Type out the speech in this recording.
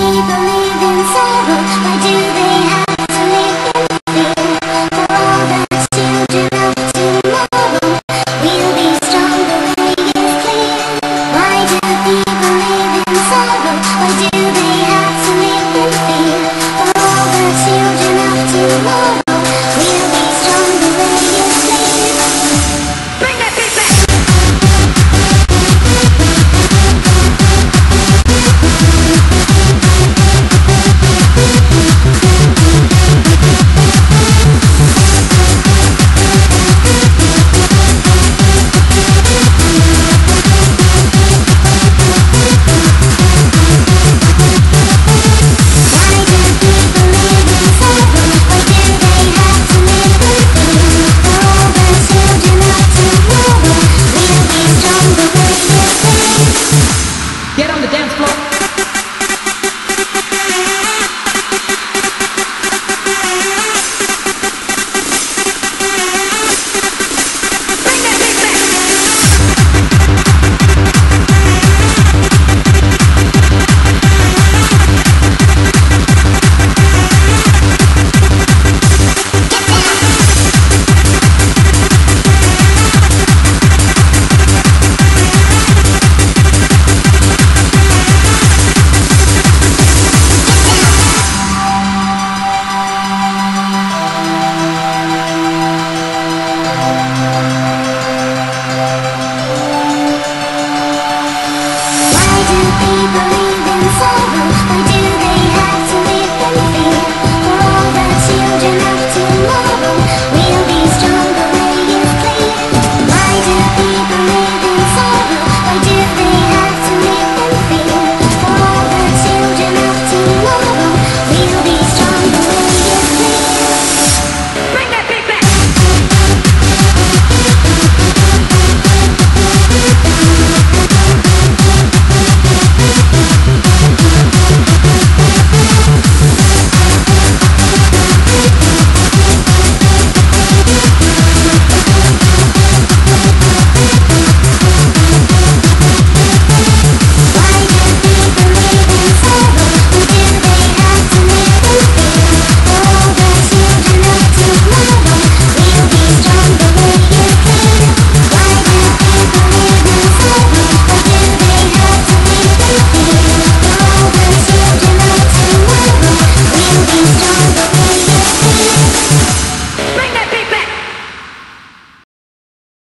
你的美。Floor.